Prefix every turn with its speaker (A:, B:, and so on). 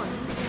A: on.